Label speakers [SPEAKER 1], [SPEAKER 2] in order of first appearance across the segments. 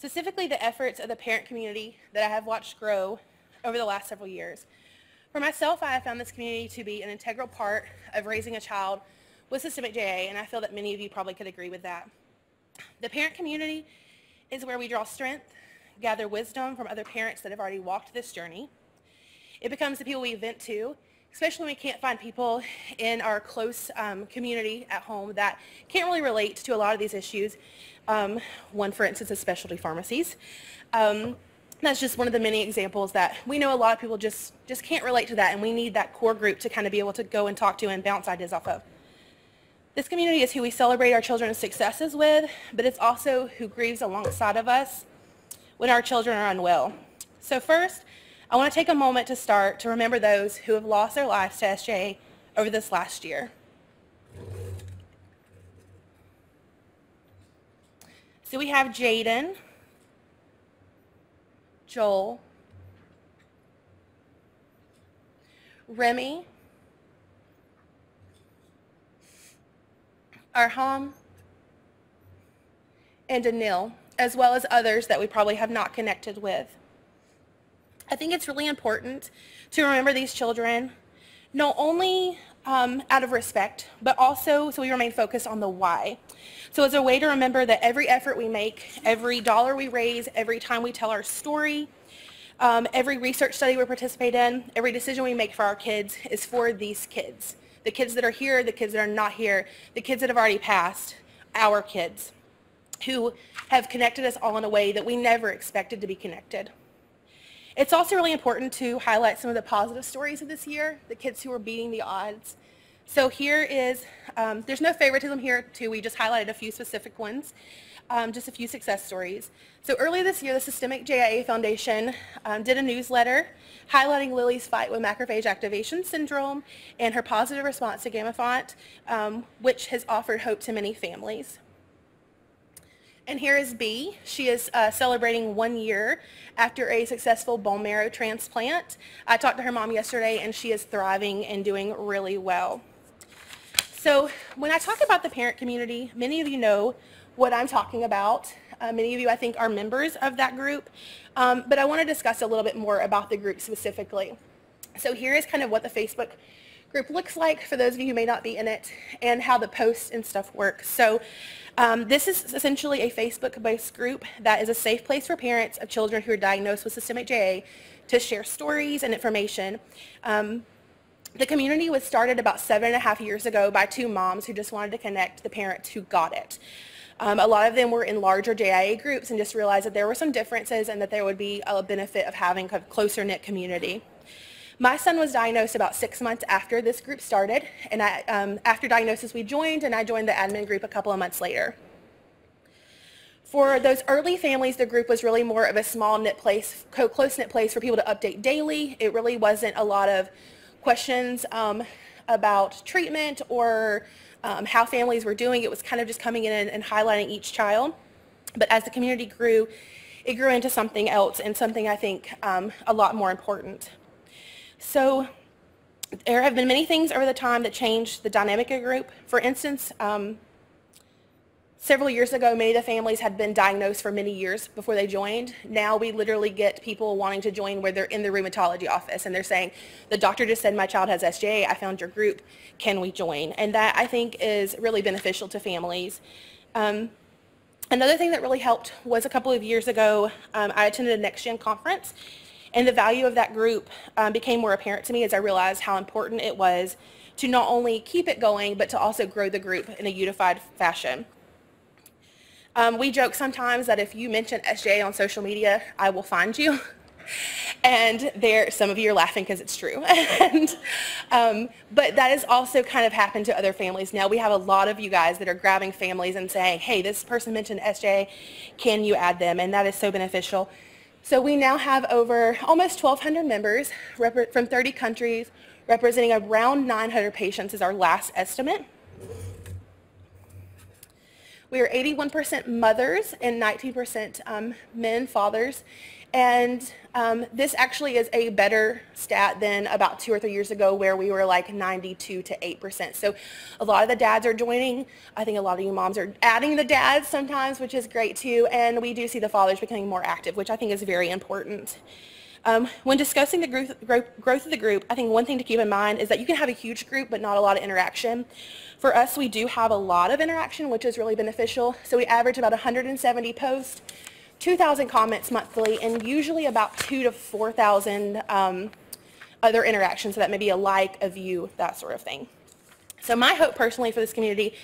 [SPEAKER 1] specifically the efforts of the parent community that I have watched grow over the last several years. For myself, I have found this community to be an integral part of raising a child with systemic JA, and I feel that many of you probably could agree with that. The parent community is where we draw strength, gather wisdom from other parents that have already walked this journey. It becomes the people we vent to, especially when we can't find people in our close um, community at home that can't really relate to a lot of these issues. Um, one, for instance, is specialty pharmacies. Um, that's just one of the many examples that we know a lot of people just, just can't relate to that, and we need that core group to kind of be able to go and talk to and bounce ideas off of. This community is who we celebrate our children's successes with, but it's also who grieves alongside of us when our children are unwell. So first, I want to take a moment to start to remember those who have lost their lives to SJA over this last year. So we have Jaden, Joel, Remy, Arham, and Anil, as well as others that we probably have not connected with. I think it's really important to remember these children, not only um, out of respect, but also so we remain focused on the why. So it's a way to remember that every effort we make, every dollar we raise, every time we tell our story, um, every research study we participate in, every decision we make for our kids is for these kids. The kids that are here, the kids that are not here, the kids that have already passed, our kids, who have connected us all in a way that we never expected to be connected. It's also really important to highlight some of the positive stories of this year, the kids who are beating the odds. So here is, um, there's no favoritism here too, we just highlighted a few specific ones, um, just a few success stories. So earlier this year, the Systemic JIA Foundation um, did a newsletter highlighting Lily's fight with macrophage activation syndrome and her positive response to Gamifant, um, which has offered hope to many families. And here is B. She is uh, celebrating one year after a successful bone marrow transplant. I talked to her mom yesterday and she is thriving and doing really well. So when I talk about the parent community, many of you know what I'm talking about. Uh, many of you, I think, are members of that group. Um, but I want to discuss a little bit more about the group specifically. So here is kind of what the Facebook group looks like for those of you who may not be in it and how the posts and stuff work. So um, this is essentially a Facebook-based group that is a safe place for parents of children who are diagnosed with systemic JA to share stories and information. Um, the community was started about seven and a half years ago by two moms who just wanted to connect the parents who got it. Um, a lot of them were in larger JIA groups and just realized that there were some differences and that there would be a benefit of having a closer knit community. My son was diagnosed about six months after this group started, and I, um, after diagnosis we joined, and I joined the admin group a couple of months later. For those early families, the group was really more of a small knit place, close-knit place for people to update daily. It really wasn't a lot of questions um, about treatment or um, how families were doing. It was kind of just coming in and, and highlighting each child. But as the community grew, it grew into something else and something I think um, a lot more important. So there have been many things over the time that changed the dynamic of group. For instance, um, several years ago, many of the families had been diagnosed for many years before they joined. Now we literally get people wanting to join where they're in the rheumatology office and they're saying, the doctor just said my child has SJA, I found your group, can we join? And that I think is really beneficial to families. Um, another thing that really helped was a couple of years ago, um, I attended a Next Gen conference and the value of that group um, became more apparent to me as I realized how important it was to not only keep it going, but to also grow the group in a unified fashion. Um, we joke sometimes that if you mention SJ on social media, I will find you. and there, some of you are laughing because it's true. and, um, but that has also kind of happened to other families. Now we have a lot of you guys that are grabbing families and saying, hey, this person mentioned SJ, can you add them? And that is so beneficial. So we now have over almost 1,200 members from 30 countries, representing around 900 patients is our last estimate. We are 81% mothers and 19% um, men, fathers. And um, this actually is a better stat than about two or three years ago where we were like 92 to 8%. So a lot of the dads are joining. I think a lot of you moms are adding the dads sometimes, which is great too. And we do see the fathers becoming more active, which I think is very important. Um, when discussing the growth, growth, growth of the group, I think one thing to keep in mind is that you can have a huge group but not a lot of interaction. For us, we do have a lot of interaction, which is really beneficial. So we average about 170 posts 2,000 comments monthly and usually about two to 4,000 um, other interactions. So that may be a like, a view, that sort of thing. So my hope personally for this community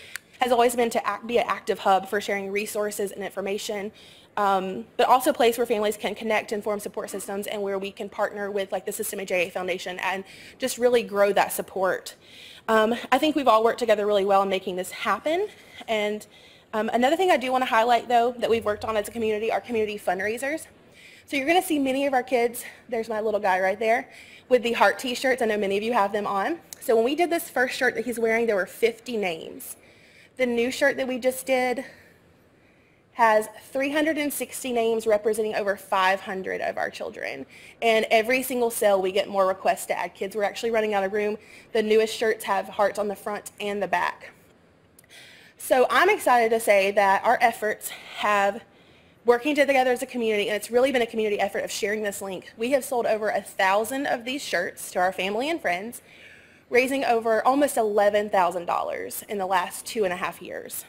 [SPEAKER 1] has always been to act, be an active hub for sharing resources and information, um, but also a place where families can connect and form support systems and where we can partner with like the Systemic JA Foundation and just really grow that support. Um, I think we've all worked together really well in making this happen. And um, another thing I do want to highlight, though, that we've worked on as a community are community fundraisers. So you're going to see many of our kids, there's my little guy right there, with the heart t-shirts. I know many of you have them on. So when we did this first shirt that he's wearing, there were 50 names. The new shirt that we just did has 360 names representing over 500 of our children. And every single sale we get more requests to add kids. We're actually running out of room. The newest shirts have hearts on the front and the back. So I'm excited to say that our efforts have working together as a community, and it's really been a community effort of sharing this link. We have sold over a thousand of these shirts to our family and friends, raising over almost $11,000 in the last two and a half years.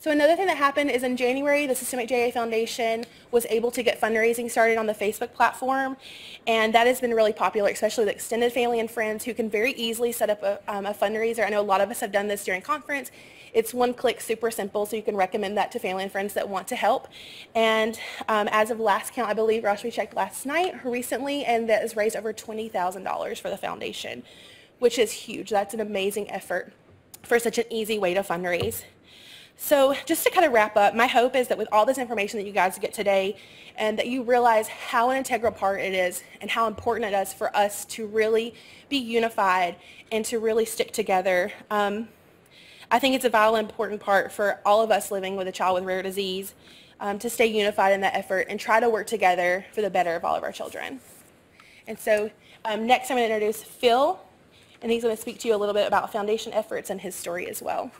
[SPEAKER 1] So another thing that happened is in January, the Systemic JA Foundation was able to get fundraising started on the Facebook platform, and that has been really popular, especially with extended family and friends who can very easily set up a, um, a fundraiser. I know a lot of us have done this during conference. It's one click, super simple, so you can recommend that to family and friends that want to help. And um, as of last count, I believe, Rosh, we checked last night recently, and that has raised over $20,000 for the foundation, which is huge. That's an amazing effort for such an easy way to fundraise. So just to kind of wrap up, my hope is that with all this information that you guys get today and that you realize how an integral part it is and how important it is for us to really be unified and to really stick together. Um, I think it's a vital important part for all of us living with a child with rare disease um, to stay unified in that effort and try to work together for the better of all of our children. And so um, next I'm going to introduce Phil, and he's going to speak to you a little bit about foundation efforts and his story as well.